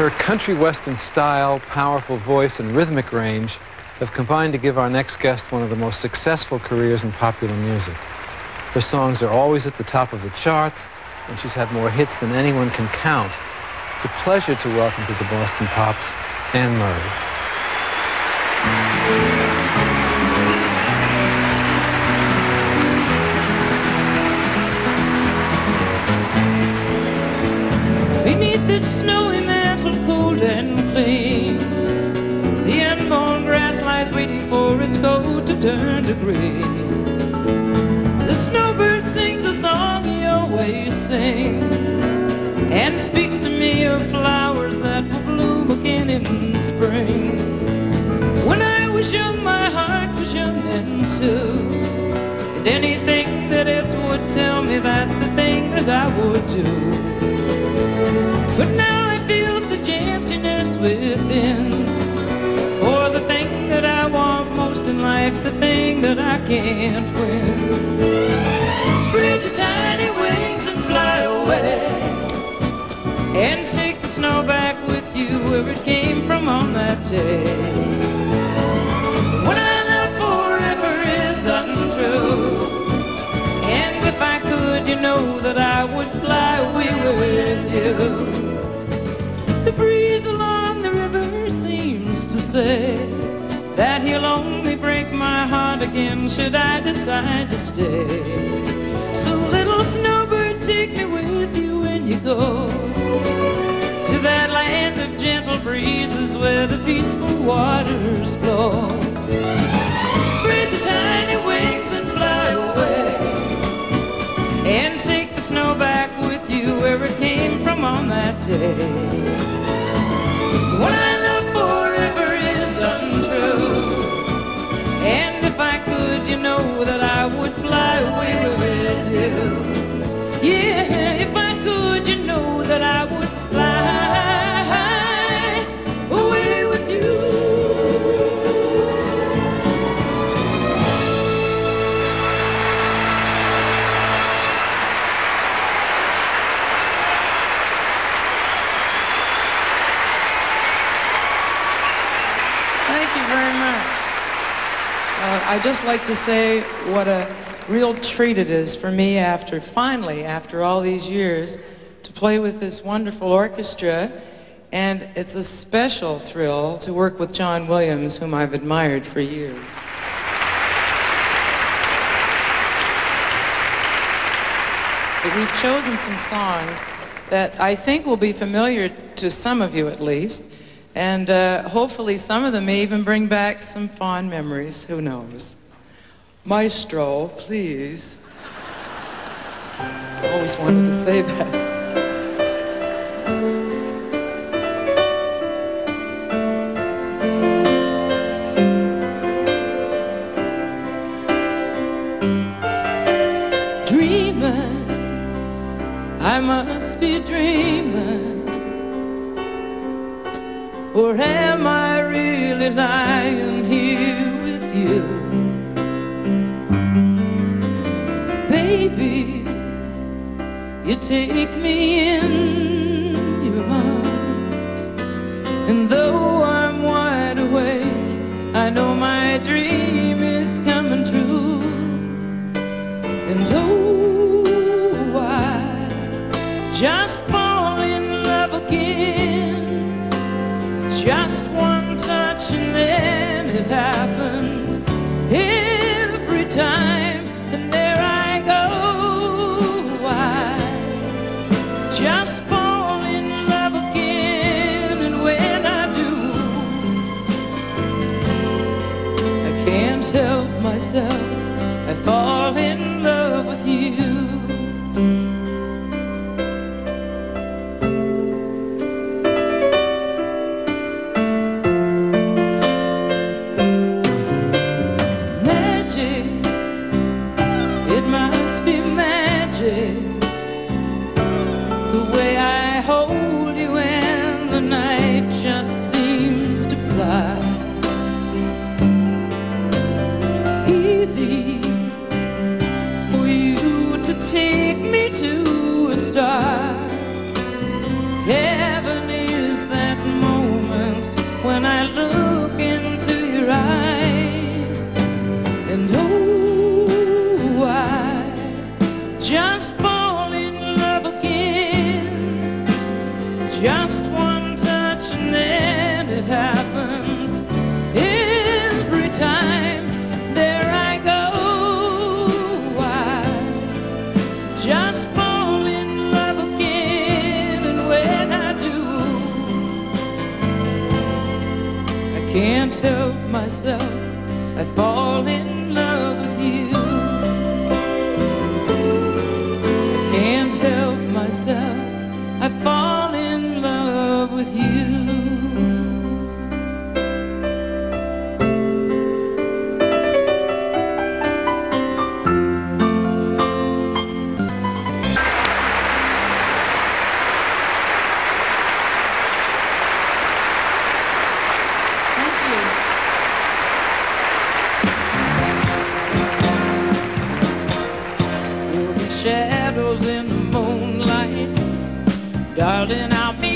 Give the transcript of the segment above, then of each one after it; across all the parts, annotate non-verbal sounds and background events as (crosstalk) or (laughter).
Her country western style, powerful voice, and rhythmic range have combined to give our next guest one of the most successful careers in popular music. Her songs are always at the top of the charts, and she's had more hits than anyone can count. It's a pleasure to welcome to the Boston Pops, Anne Murray. The snowbird sings a song he always sings, and speaks to me of flowers that will bloom again in spring. When I was young, my heart was young then too. And anything that it would tell me, that's the thing that I would do. But now I feel such emptiness within. That I can't win. Spread your tiny wings and fly away. And take the snow back with you where it came from on that day. When our love forever is untrue. And if I could, you know that I would fly away with you. The breeze along the river seems to say that he'll only break my heart again should I decide to stay. So little snowbird, take me with you when you go to that land of gentle breezes where the peaceful waters flow. Spread your tiny wings and fly away, and take the snow back with you where it came from on that day. Know that I would fly away with you. Yeah, if I'd just like to say what a real treat it is for me after, finally, after all these years, to play with this wonderful orchestra. And it's a special thrill to work with John Williams, whom I've admired for years. But we've chosen some songs that I think will be familiar to some of you at least. And uh, hopefully some of them may even bring back some fond memories. Who knows? Maestro, please. I (laughs) always wanted to say that. Or am I really lying here with you? Baby, you take me in myself. I fall in love. shadows in the moonlight. Darling, I'll be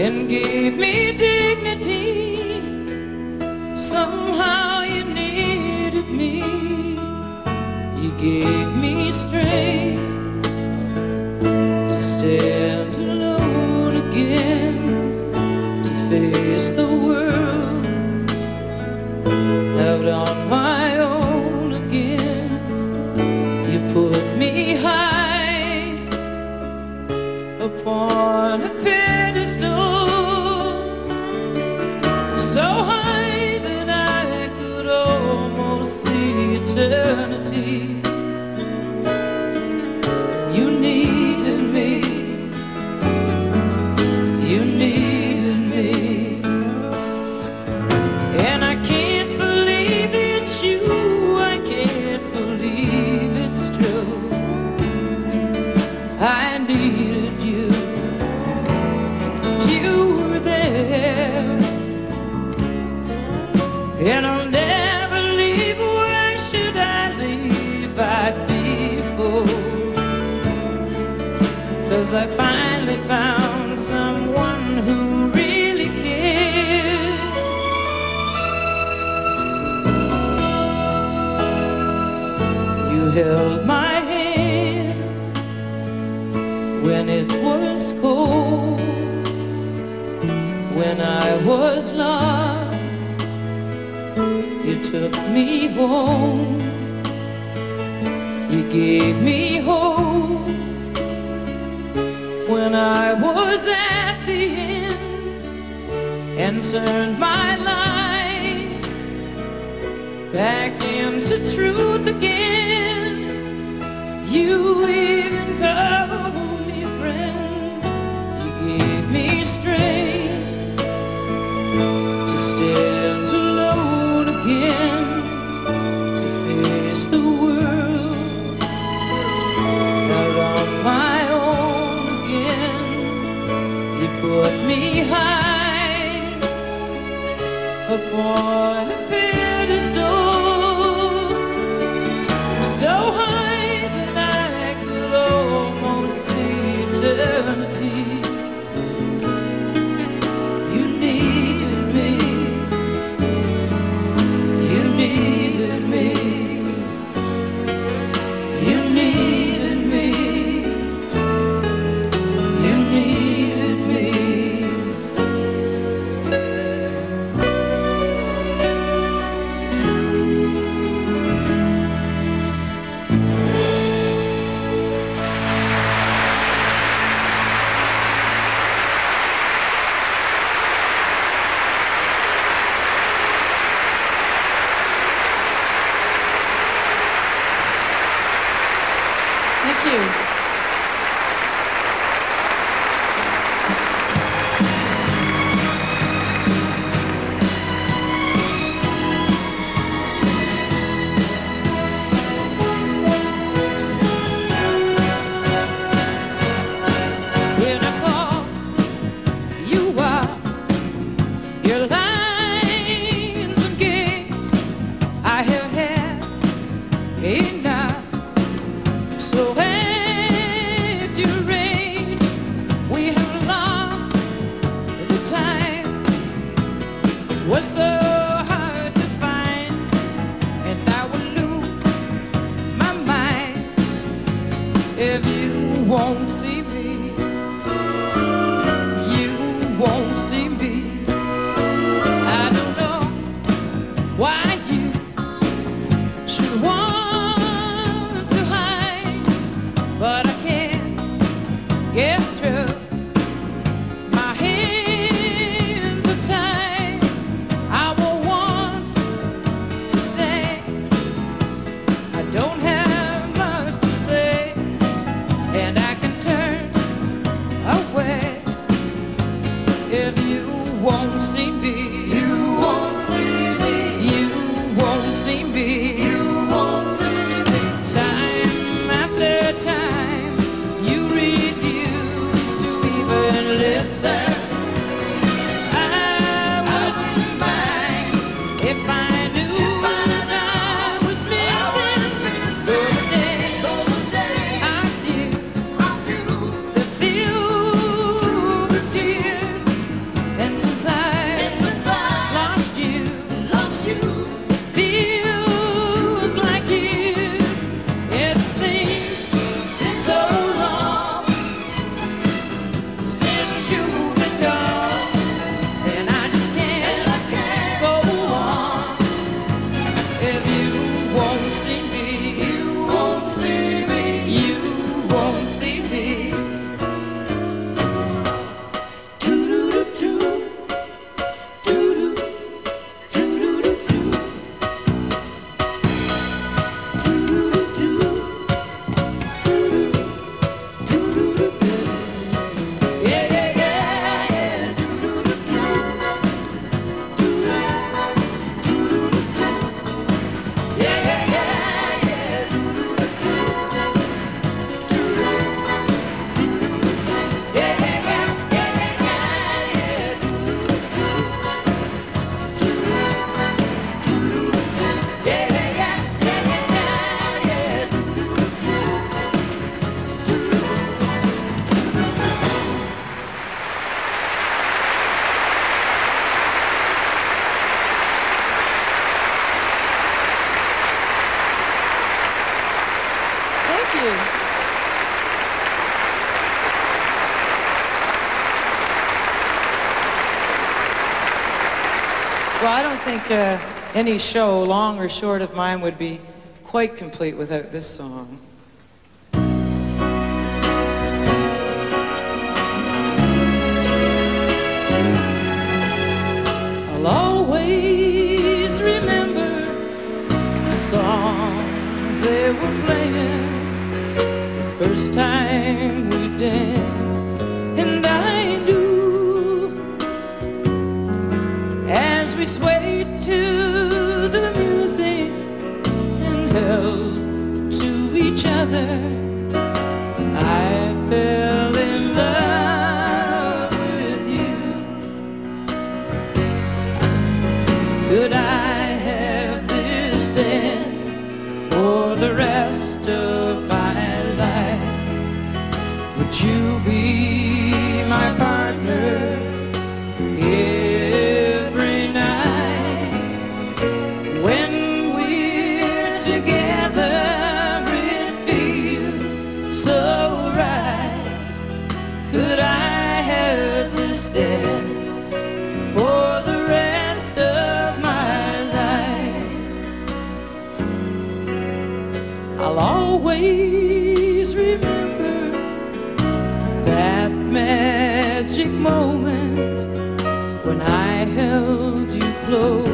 and gave me dignity. Somehow you needed me. You gave me strength to stand alone again, to face the world out on my own again. You put me high upon. stars. You took me home. You gave me hope when I was at the end and turned my life back into truth again. You even covered me, friend. You gave me strength stand alone again to face the world out on my own again. You put me high upon a pedestal. you. if you won't see Any show, long or short of mine, would be quite complete without this song. I'll always remember the song they were playing the first time we danced, and I do as we sway. I fell. close.